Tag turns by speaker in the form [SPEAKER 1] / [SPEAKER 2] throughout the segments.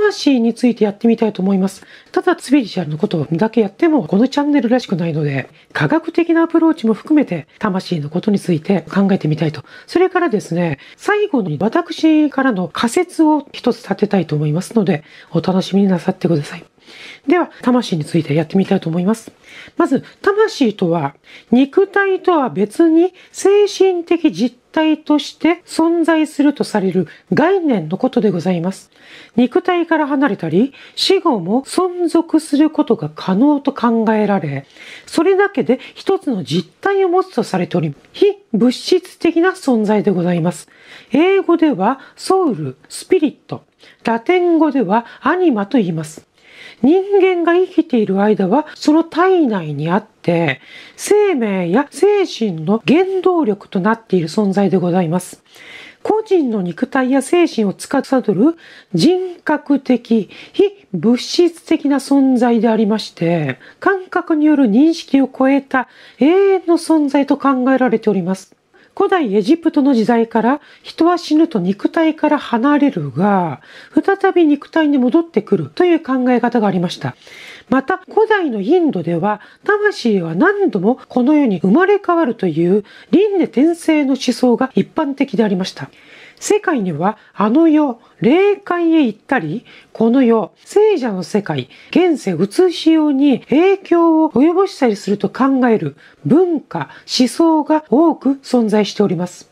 [SPEAKER 1] 魂についてやってみたいと思います。ただスピリチュアルのことだけやってもこのチャンネルらしくないので、科学的なアプローチも含めて魂のことについて考えてみたいと。それからですね、最後に私からの仮説を一つ立てたいと思いますので、お楽しみになさってください。では、魂についてやってみたいと思います。まず、魂とは、肉体とは別に精神的実体として存在するとされる概念のことでございます。肉体から離れたり、死後も存続することが可能と考えられ、それだけで一つの実体を持つとされており、非物質的な存在でございます。英語ではソウル、スピリット、ラテン語ではアニマと言います。人間が生きている間はその体内にあって生命や精神の原動力となっている存在でございます。個人の肉体や精神を司る人格的、非物質的な存在でありまして、感覚による認識を超えた永遠の存在と考えられております。古代エジプトの時代から人は死ぬと肉体から離れるが、再び肉体に戻ってくるという考え方がありました。また、古代のインドでは、魂は何度もこの世に生まれ変わるという輪廻転生の思想が一般的でありました。世界にはあの世、霊界へ行ったり、この世、聖者の世界、現世移しように影響を及ぼしたりすると考える文化、思想が多く存在しております。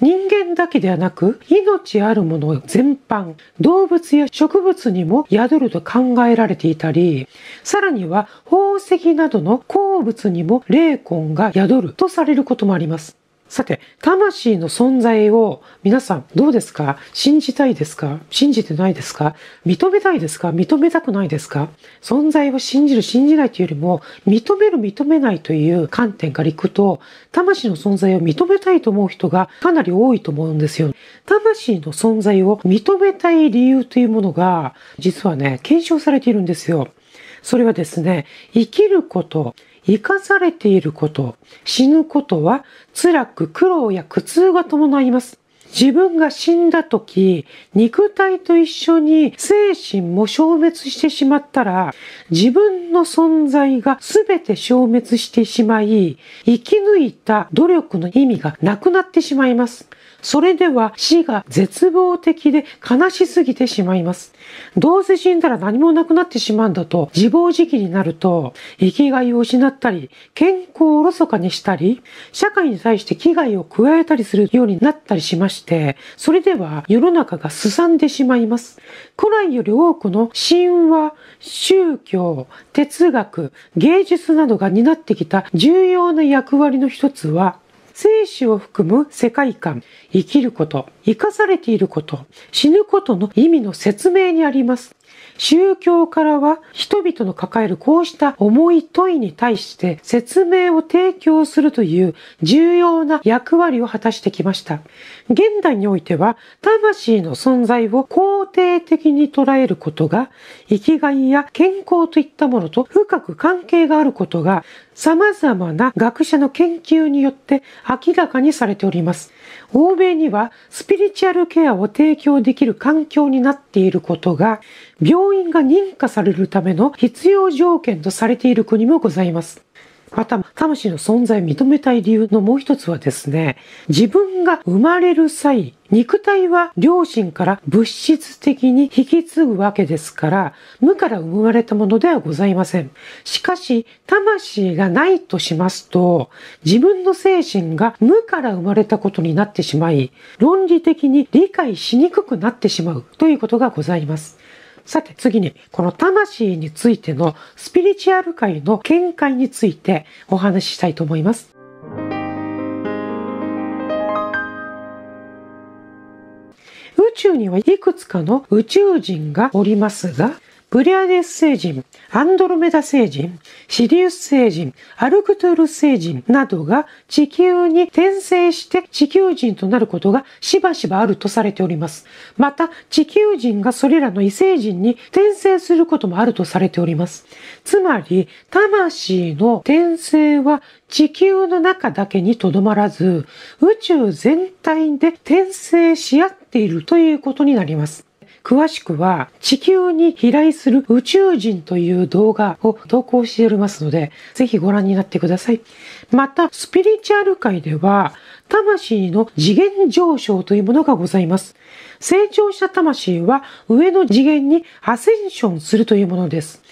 [SPEAKER 1] 人間だけではなく、命あるもの全般、動物や植物にも宿ると考えられていたり、さらには宝石などの鉱物にも霊魂が宿るとされることもあります。さて、魂の存在を皆さんどうですか？信じたいですか？信じてないですか？認めたいですか？認めたくないですか？存在を信じる信じないというよりも認める認めないという観点からいくと魂の存在を認めたいと思う人がかなり多いと思うんですよ。魂の存在を認めたい理由というものが実はね、検証されているんですよ。それはですね、生きること、生かされていること、死ぬことは辛く苦労や苦痛が伴います。自分が死んだ時、肉体と一緒に精神も消滅してしまったら、自分の存在が全て消滅してしまい、生き抜いた努力の意味がなくなってしまいます。それでは死が絶望的で悲しすぎてしまいます。どうせ死んだら何もなくなってしまうんだと自暴自棄になると生きがいを失ったり健康をおろそかにしたり社会に対して危害を加えたりするようになったりしましてそれでは世の中がすさんでしまいます。古来より多くの神話、宗教、哲学、芸術などが担ってきた重要な役割の一つは生死を含む世界観、生きること、生かされていること、死ぬことの意味の説明にあります。宗教からは人々の抱えるこうした重い問いに対して説明を提供するという重要な役割を果たしてきました。現代においては魂の存在を肯定的に捉えることが生きがいや健康といったものと深く関係があることが様々な学者の研究によって明らかにされております。欧米にはスピリチュアルケアを提供できる環境になっていることが病院が認可されるための必要条件とされている国もございます。また、魂の存在を認めたい理由のもう一つはですね、自分が生まれる際、肉体は両親から物質的に引き継ぐわけですから、無から生まれたものではございません。しかし、魂がないとしますと、自分の精神が無から生まれたことになってしまい、論理的に理解しにくくなってしまうということがございます。さて次に、この魂についてのスピリチュアル界の見解についてお話ししたいと思います。宇宙にはいくつかの宇宙人がおりますが、ブリアデス星人、アンドロメダ星人、シリウス星人、アルクトゥール星人などが地球に転生して地球人となることがしばしばあるとされております。また、地球人がそれらの異星人に転生することもあるとされております。つまり、魂の転生は地球の中だけにとどまらず、宇宙全体で転生し合っているということになります。詳しくは地球に飛来する宇宙人という動画を投稿しておりますので、ぜひご覧になってください。また、スピリチュアル界では、魂の次元上昇というものがございます。成長した魂は上の次元にアセンションするというものです。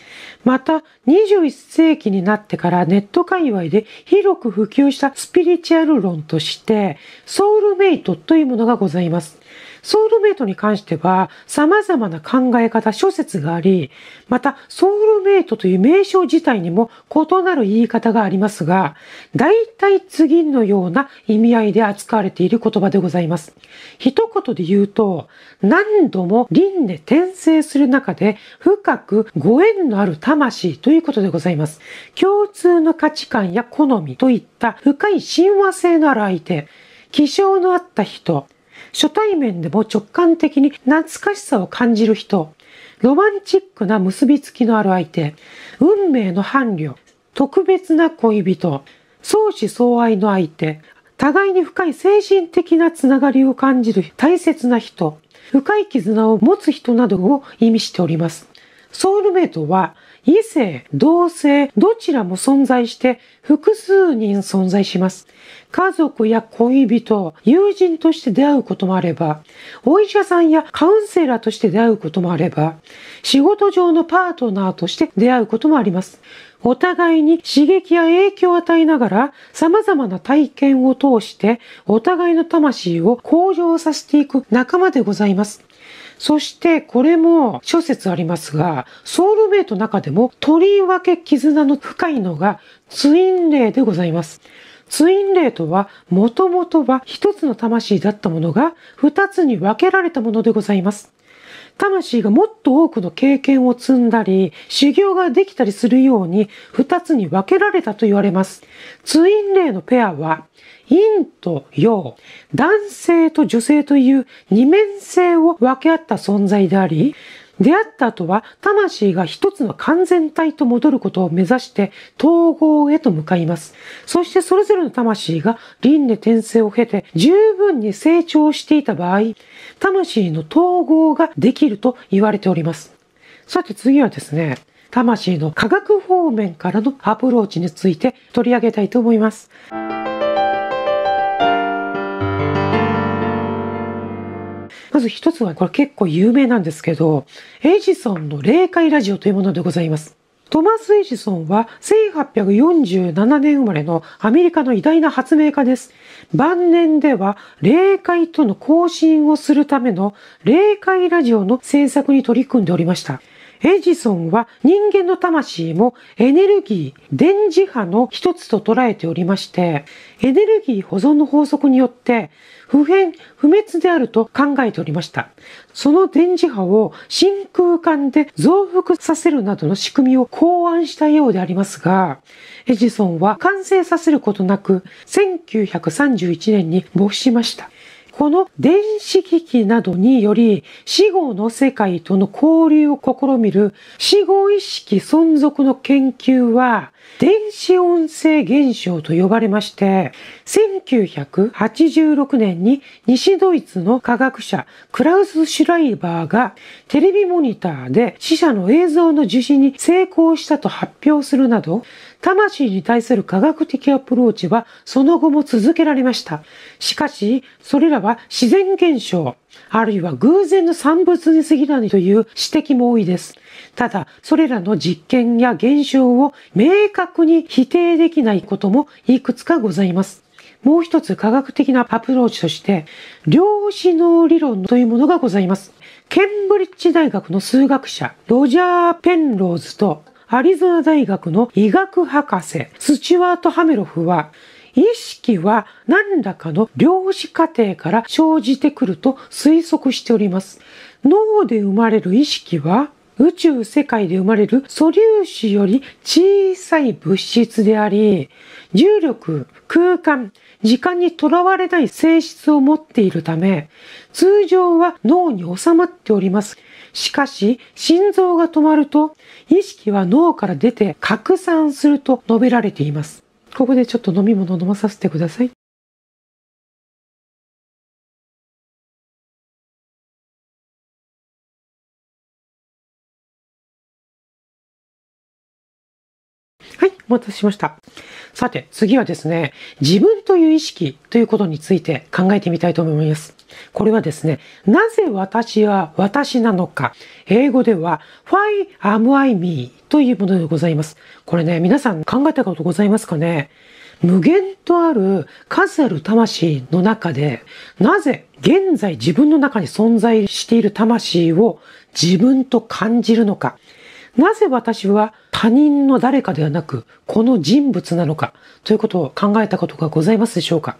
[SPEAKER 1] また、21世紀になってからネット界隈で広く普及したスピリチュアル論として、ソウルメイトというものがございます。ソウルメイトに関しては様々な考え方、諸説があり、またソウルメイトという名称自体にも異なる言い方がありますが、大体次のような意味合いで扱われている言葉でございます。一言で言うと、何度も輪廻転生する中で深くご縁のある魂ということでございます。共通の価値観や好みといった深い親和性のある相手、気性のあった人、初対面でも直感的に懐かしさを感じる人、ロマンチックな結びつきのある相手、運命の伴侶、特別な恋人、相思相愛の相手、互いに深い精神的なつながりを感じる。大切な人、深い絆を持つ人などを意味しております。ソウルメイトは異性、同性、どちらも存在して複数人存在します。家族や恋人、友人として出会うこともあれば、お医者さんやカウンセラーとして出会うこともあれば、仕事上のパートナーとして出会うこともあります。お互いに刺激や影響を与えながら様々な体験を通してお互いの魂を向上させていく仲間でございます。そしてこれも諸説ありますが、ソウルメイト中でもとりわけ絆の深いのがツインレイでございます。ツインレイとは、もともとは一つの魂だったものが二つに分けられたものでございます。魂がもっと多くの経験を積んだり、修行ができたりするように二つに分けられたと言われます。ツインレイのペアは、陰と陽、男性と女性という二面性を分け合った存在であり、出会った後は魂が一つの完全体と戻ることを目指して統合へと向かいます。そしてそれぞれの魂が輪廻転生を経て十分に成長していた場合、魂の統合ができると言われております。さて次はですね、魂の科学方面からのアプローチについて取り上げたいと思います。まず一つは、これ結構有名なんですけど、エジソンの霊界ラジオというものでございます。トマス・エジソンは1847年生まれのアメリカの偉大な発明家です。晩年では霊界との交信をするための霊界ラジオの制作に取り組んでおりました。エジソンは人間の魂もエネルギー、電磁波の一つと捉えておりまして、エネルギー保存の法則によって不変、不滅であると考えておりました。その電磁波を真空間で増幅させるなどの仕組みを考案したようでありますが、エジソンは完成させることなく、1931年に没しました。この電子機器などにより死後の世界との交流を試みる死後意識存続の研究は電子音声現象と呼ばれまして、1986年に西ドイツの科学者クラウス・シュライバーがテレビモニターで死者の映像の受信に成功したと発表するなど、魂に対する科学的アプローチはその後も続けられました。しかし、それらは自然現象、あるいは偶然の産物に過ぎないという指摘も多いです。ただ、それらの実験や現象を明確に否定できないこともいくつかございます。もう一つ科学的なアプローチとして、量子脳理論というものがございます。ケンブリッジ大学の数学者、ロジャー・ペンローズとアリゾナ大学の医学博士、スチュワート・ハメロフは、意識は何らかの量子過程から生じてくると推測しております。脳で生まれる意識は宇宙世界で生まれる素粒子より小さい物質であり、重力、空間、時間にとらわれない性質を持っているため、通常は脳に収まっております。しかし、心臓が止まると、意識は脳から出て拡散すると述べられています。ここでちょっと飲み物を飲まさせてください。お待たせしました。さて、次はですね、自分という意識ということについて考えてみたいと思います。これはですね、なぜ私は私なのか。英語では Why am I me? というものでございます。これね、皆さん考えたことございますかね無限とある数ある魂の中で、なぜ現在自分の中に存在している魂を自分と感じるのか。なぜ私は他人の誰かではなく、この人物なのかということを考えたことがございますでしょうか。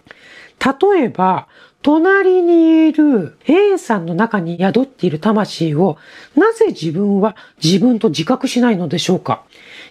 [SPEAKER 1] 例えば、隣にいる A さんの中に宿っている魂をなぜ自分は自分と自覚しないのでしょうか。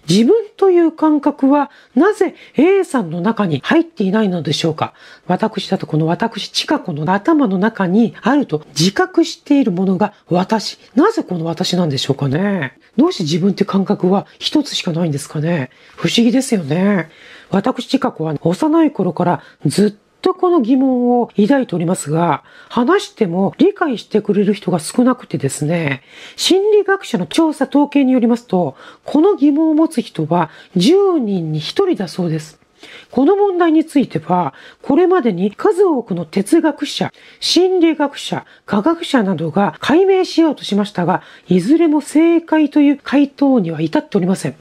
[SPEAKER 1] 自分という感覚はなぜ A さんの中に入っていないのでしょうか？私だとこの私、近子の頭の中にあると自覚しているものが私。なぜこの私なんでしょうかね？どうして自分って感覚は一つしかないんですかね？不思議ですよね。私、近子は幼い頃からずっととこの疑問を抱いておりますが、話しても理解してくれる人が少なくてですね、心理学者の調査統計によりますと、この疑問を持つ人は10人に1人だそうです。この問題については、これまでに数多くの哲学者、心理学者、科学者などが解明しようとしましたが、いずれも正解という回答には至っておりません。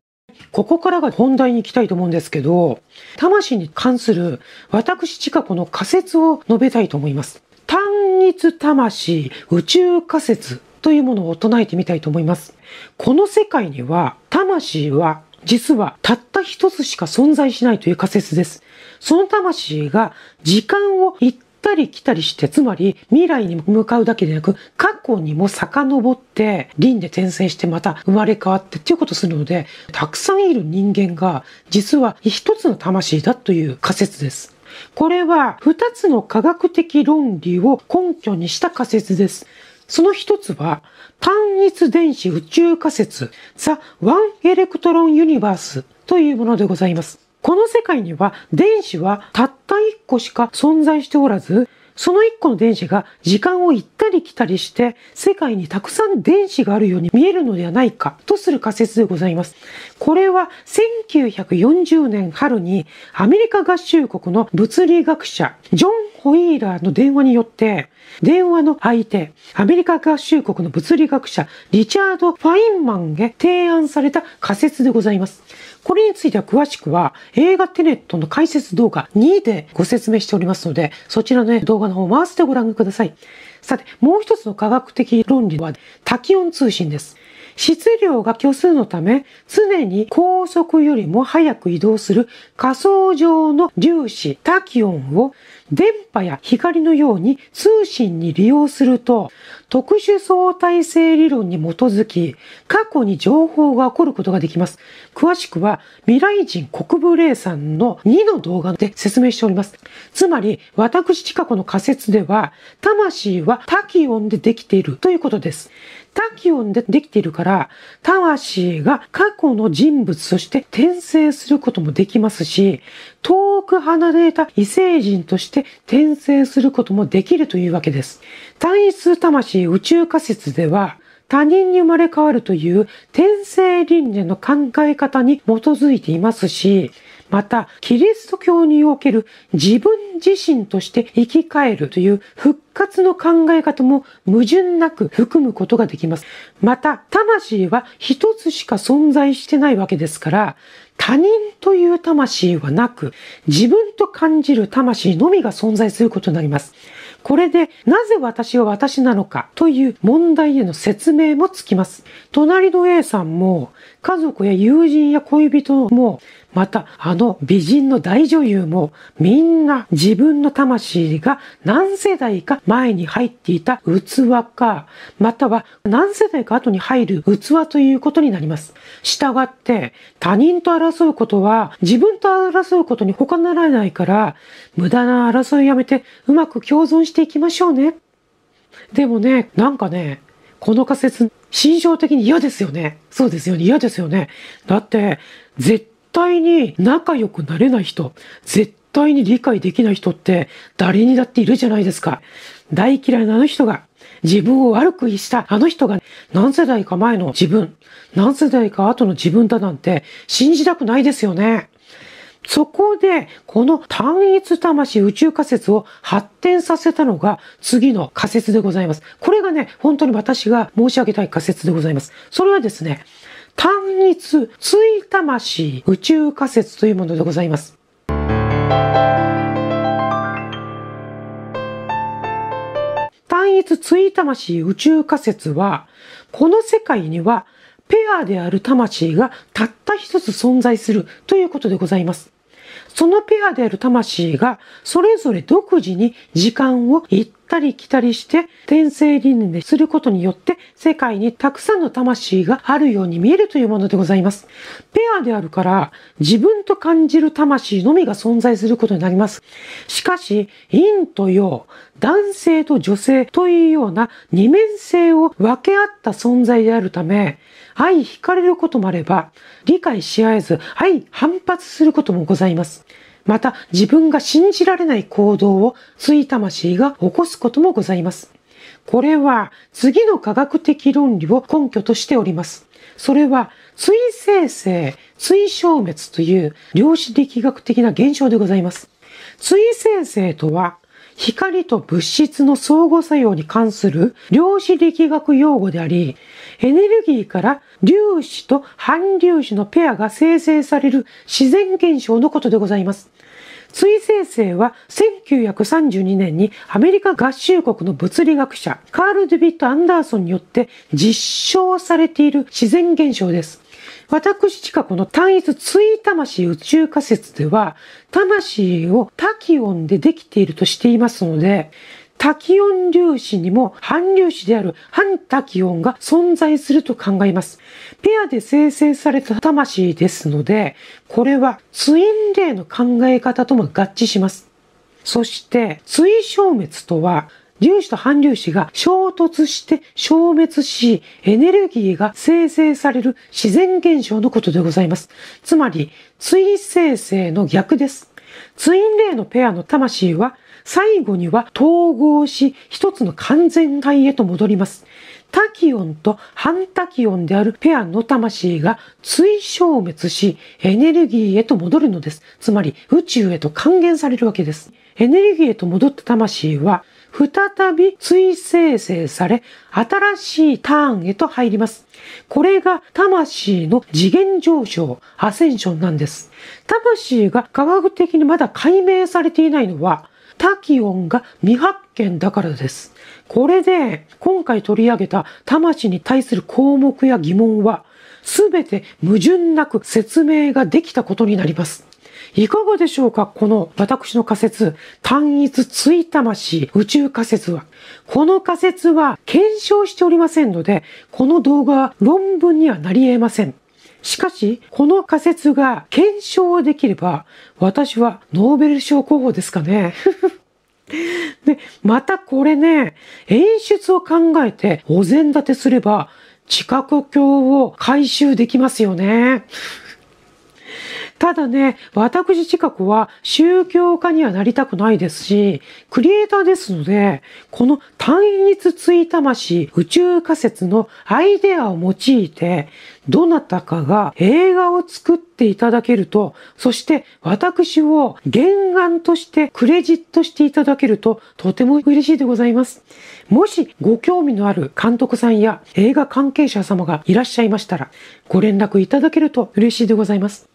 [SPEAKER 1] ここからが本題に行きたいと思うんですけど、魂に関する私近くの仮説を述べたいと思います。単一魂宇宙仮説というものを唱えてみたいと思います。この世界には魂は実はたった一つしか存在しないという仮説です。その魂が時間を一ったり来たりして、つまり未来に向かうだけでなく、過去にも遡って、輪で転生してまた生まれ変わってっていうことするので、たくさんいる人間が、実は一つの魂だという仮説です。これは二つの科学的論理を根拠にした仮説です。その一つは、単一電子宇宙仮説、The One Electron Universe というものでございます。この世界には電子はたった一個しか存在しておらず、その一個の電子が時間を行ったり来たりして、世界にたくさん電子があるように見えるのではないかとする仮説でございます。これは1940年春にアメリカ合衆国の物理学者ジョン・ホイーラーの電話によって、電話の相手、アメリカ合衆国の物理学者リチャード・ファインマンへ提案された仮説でございます。これについては詳しくは映画テネットの解説動画2でご説明しておりますので、そちらの、ね、動画の方を回してご覧ください。さて、もう一つの科学的論理は多気温通信です。質量が虚数のため、常に高速よりも速く移動する仮想上の粒子タキオンを電波や光のように通信に利用すると、特殊相対性理論に基づき、過去に情報が起こることができます。詳しくは、未来人国部霊さんの2の動画で説明しております。つまり、私近くの仮説では、魂はタキオンでできているということです。タキオンでできているから、魂が過去の人物として転生することもできますし、遠く離れた異星人として転生することもできるというわけです。単一魂宇宙仮説では、他人に生まれ変わるという転生輪廻の考え方に基づいていますし、また、キリスト教における自分自身として生き返るという復活の考え方も矛盾なく含むことができます。また、魂は一つしか存在してないわけですから、他人という魂はなく、自分と感じる魂のみが存在することになります。これでなぜ私は私なのかという問題への説明もつきます。隣の A さんも家族や友人や恋人もまた、あの美人の大女優も、みんな自分の魂が何世代か前に入っていた器か、または何世代か後に入る器ということになります。したがって、他人と争うことは自分と争うことに他ならないから、無駄な争いをやめてうまく共存していきましょうね。でもね、なんかね、この仮説、心象的に嫌ですよね。そうですよね。嫌ですよね。だって、絶対に仲良くなれない人、絶対に理解できない人って誰にだっているじゃないですか。大嫌いなあの人が自分を悪くしたあの人が何世代か前の自分、何世代か後の自分だなんて信じたくないですよね。そこで、この単一魂宇宙仮説を発展させたのが次の仮説でございます。これがね、本当に私が申し上げたい仮説でございます。それはですね、単一追魂宇宙仮説というものでございます。単一追魂宇宙仮説は、この世界にはペアである魂がたった一つ存在するということでございます。そのペアである魂がそれぞれ独自に時間を行ったり来たりして転生輪廻することによって世界にたくさんの魂があるように見えるというものでございます。ペアであるから自分と感じる魂のみが存在することになります。しかし、陰と陽、男性と女性というような二面性を分け合った存在であるため、相惹かれることもあれば、理解し合えず相反発することもございます。また、自分が信じられない行動を、つ魂が起こすこともございます。これは、次の科学的論理を根拠としております。それは、追生成、追消滅という量子力学的な現象でございます。追生成とは、光と物質の相互作用に関する量子力学用語であり、エネルギーから粒子と反粒子のペアが生成される自然現象のことでございます。水生成は1932年にアメリカ合衆国の物理学者カール・デビット・アンダーソンによって実証されている自然現象です。私近くの単一対魂宇宙仮説では、魂を多気温でできているとしていますので、多気温粒子にも反粒子である反多気温が存在すると考えます。ペアで生成された魂ですので、これはツインレイの考え方とも合致します。そして、追消滅とは、粒子と反粒子が衝突して消滅し、エネルギーが生成される自然現象のことでございます。つまり、追生成の逆です。ツインレイのペアの魂は、最後には統合し、一つの完全体へと戻ります。タキオンと反タキオンであるペアの魂が追消滅し、エネルギーへと戻るのです。つまり宇宙へと還元されるわけです。エネルギーへと戻った魂は、再び追生成され、新しいターンへと入ります。これが魂の次元上昇、アセンションなんです。魂が科学的にまだ解明されていないのは、タキオンが未発見だからです。これで、今回取り上げた魂に対する項目や疑問は、すべて矛盾なく説明ができたことになります。いかがでしょうか？この私の仮説、単一追魂宇宙仮説は。この仮説は検証しておりませんので、この動画は論文にはなり得ません。しかし、この仮説が検証できれば、私はノーベル賞候補ですかね。で、またこれね、演出を考えてお膳立てすれば、地下国境を回収できますよね。ただね、私近くは宗教家にはなりたくないですし、クリエイターですので、この単一追魂宇宙仮説のアイデアを用いて、どなたかが映画を作っていただけると、そして私を原案としてクレジットしていただけるととても嬉しいでございます。もしご興味のある監督さんや映画関係者様がいらっしゃいましたら、ご連絡いただけると嬉しいでございます。